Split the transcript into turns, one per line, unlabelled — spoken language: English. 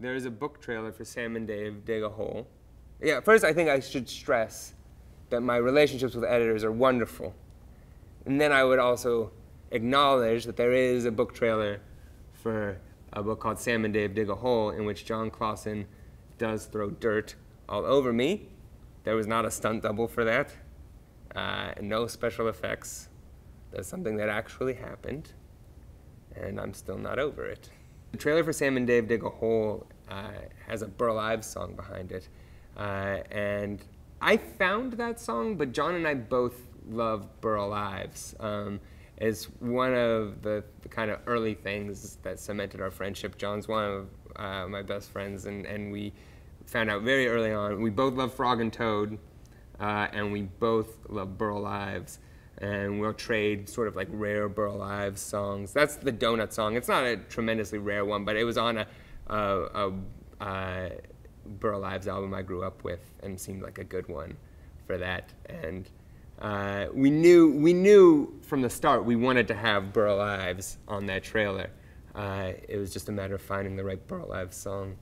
there is a book trailer for Sam and Dave Dig a Hole. Yeah, first I think I should stress that my relationships with editors are wonderful. And then I would also acknowledge that there is a book trailer for a book called Sam and Dave Dig a Hole, in which Jon Klassen does throw dirt all over me. There was not a stunt double for that, uh, no special effects. That's something that actually happened, and I'm still not over it. The trailer for Sam and Dave Dig a Hole uh, has a Burl Ives song behind it, uh, and I found that song, but Jon and I both love Burl Ives. Um, it's one of the, the, kind of early things that cemented our friendship. Jon's one of uh, my best friends, and, and we found out very early on we both love Frog and Toad, uh, and we both love Burl Ives and we'll trade sort of like rare Burl Ives songs. That's the Donut song. It's not a tremendously rare one, but it was on a, a, a, a Burl Ives album I grew up with and seemed like a good one for that. And uh, we knew we knew from the start we wanted to have Burl Ives on that trailer. Uh, it was just a matter of finding the right Burl Ives song.